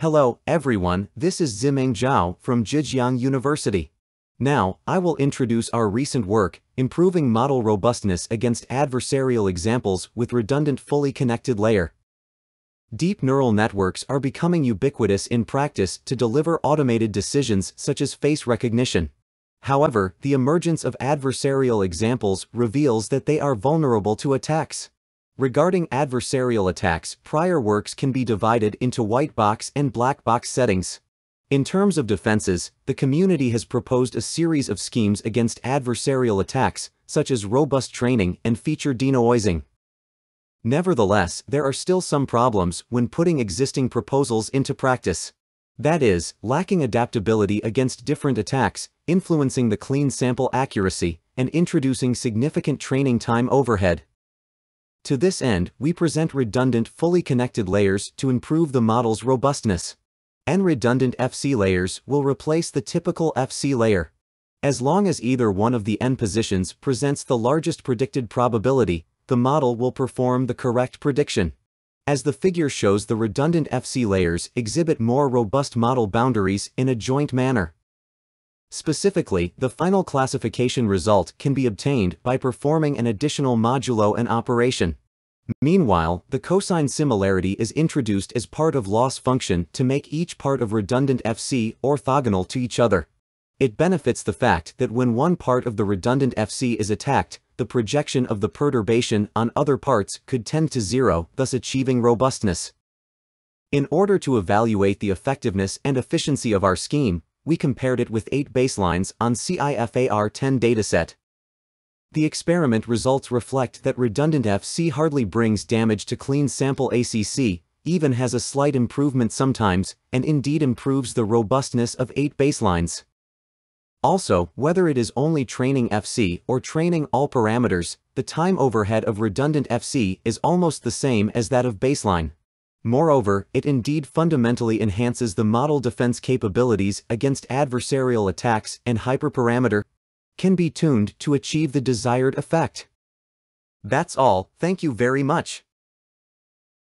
Hello, everyone, this is Ziming Zhao from Zhejiang University. Now, I will introduce our recent work, Improving Model Robustness Against Adversarial Examples with Redundant Fully Connected Layer. Deep neural networks are becoming ubiquitous in practice to deliver automated decisions such as face recognition. However, the emergence of adversarial examples reveals that they are vulnerable to attacks. Regarding adversarial attacks, prior works can be divided into white box and black box settings. In terms of defenses, the community has proposed a series of schemes against adversarial attacks, such as robust training and feature denoising. Nevertheless, there are still some problems when putting existing proposals into practice. That is, lacking adaptability against different attacks, influencing the clean sample accuracy, and introducing significant training time overhead. To this end, we present redundant fully connected layers to improve the model's robustness. N-redundant FC layers will replace the typical FC layer. As long as either one of the N positions presents the largest predicted probability, the model will perform the correct prediction. As the figure shows the redundant FC layers exhibit more robust model boundaries in a joint manner. Specifically, the final classification result can be obtained by performing an additional modulo N operation. Meanwhile, the cosine similarity is introduced as part of loss function to make each part of redundant FC orthogonal to each other. It benefits the fact that when one part of the redundant FC is attacked, the projection of the perturbation on other parts could tend to zero, thus achieving robustness. In order to evaluate the effectiveness and efficiency of our scheme, we compared it with 8 baselines on CIFAR-10 dataset. The experiment results reflect that redundant FC hardly brings damage to clean sample ACC, even has a slight improvement sometimes, and indeed improves the robustness of 8 baselines. Also, whether it is only training FC or training all parameters, the time overhead of redundant FC is almost the same as that of baseline. Moreover, it indeed fundamentally enhances the model defense capabilities against adversarial attacks and hyperparameter can be tuned to achieve the desired effect. That's all, thank you very much.